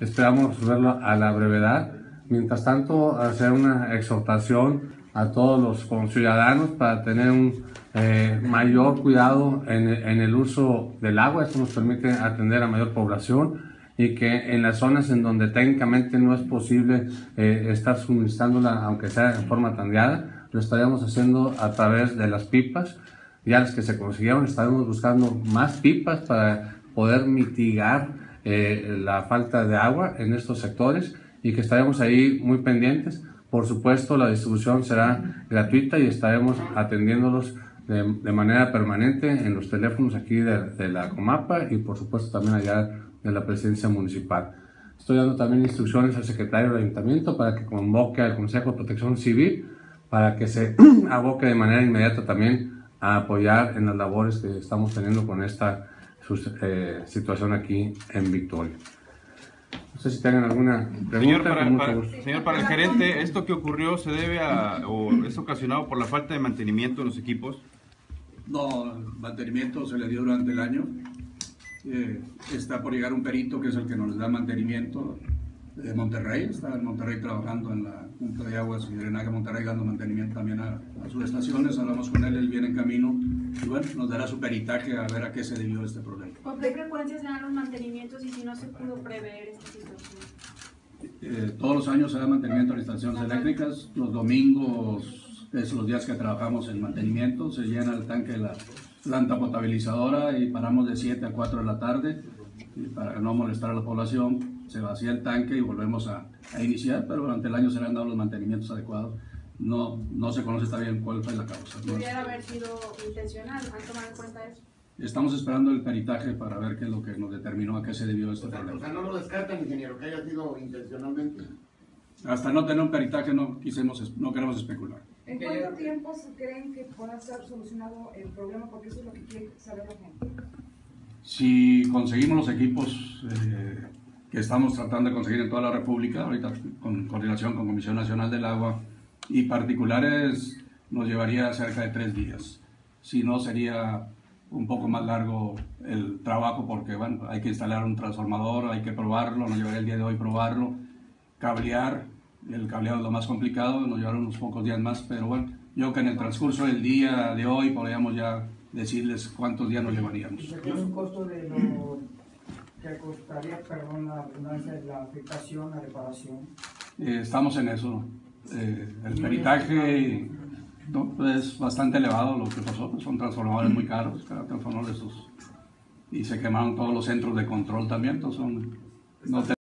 esperamos resolverlo a la brevedad. Mientras tanto, hacer una exhortación a todos los ciudadanos para tener un eh, mayor cuidado en, en, el uso del agua. Esto nos permite atender a mayor población y que en las zonas en donde técnicamente no es posible eh, estar suministrándola, aunque sea en forma tandeada, lo estaríamos haciendo a través de las pipas. Ya las que se consiguieron, estaremos buscando más pipas para poder mitigar eh, la falta de agua en estos sectores y que estaremos ahí muy pendientes. Por supuesto, la distribución será gratuita y estaremos atendiéndolos de, de manera permanente en los teléfonos aquí de, de, la Comapa y por supuesto también allá de la presidencia municipal. Estoy dando también instrucciones al secretario del ayuntamiento para que convoque al Consejo de Protección Civil para que se aboque de manera inmediata también a apoyar en las labores que estamos teniendo con esta eh, situación aquí en Victoria. No sé si tienen alguna pregunta. Señor para, para, señor, para el gerente, ¿esto que ocurrió se debe a, o es ocasionado por la falta de mantenimiento en los equipos? No, mantenimiento se le dio durante el año. Eh, está por llegar un perito que es el que nos da mantenimiento de Monterrey, está en Monterrey trabajando en la Junta de Aguas y Drenaje Monterrey dando mantenimiento también a, a, sus estaciones, hablamos con él, él viene en camino y bueno, nos dará su peritaje a ver a qué se debió este problema. ¿Con qué frecuencia se dan los mantenimientos y si no se pudo prever esta situación? Eh, todos los años se da mantenimiento a las instalaciones eléctricas, los domingos es los días que trabajamos en mantenimiento, se llena el tanque de la planta potabilizadora y paramos de 7 a 4 de la tarde para no molestar a la población se vacía el tanque y volvemos a, a, iniciar, pero durante el año se le han dado los mantenimientos adecuados. No, no se conoce todavía cuál fue la causa. ¿Pudiera haber sido intencional? ¿Han tomado en cuenta eso? Estamos esperando el peritaje para ver qué es lo que nos determinó a qué se debió este o sea, problema. O sea, no lo descartan, ingeniero, que haya sido intencionalmente. Hasta no tener un peritaje no, quisimos, no queremos especular. ¿En cuánto tiempo creen que pueda ser solucionado el problema? Porque eso es lo que quiere saber la gente. Si conseguimos los equipos eh, que estamos tratando de conseguir en toda la República, ahorita con coordinación con Comisión Nacional del Agua y particulares, nos llevaría cerca de tres días. Si no, sería un poco más largo el trabajo porque bueno, hay que instalar un transformador, hay que probarlo, nos llevaría el día de hoy probarlo, cablear, el cableado es lo más complicado, nos llevará unos pocos días más, pero bueno, yo que en el transcurso del día de hoy podríamos ya decirles cuántos días nos llevaríamos. ¿Tiene un costo de lo perdón, la redundancia, la afectación, la reparación? Eh, estamos en eso. Eh, el peritaje no, es bastante elevado lo que pasó, pues son transformadores muy caros, cada transformador de esos. Y se quemaron todos los centros de control también, entonces son, no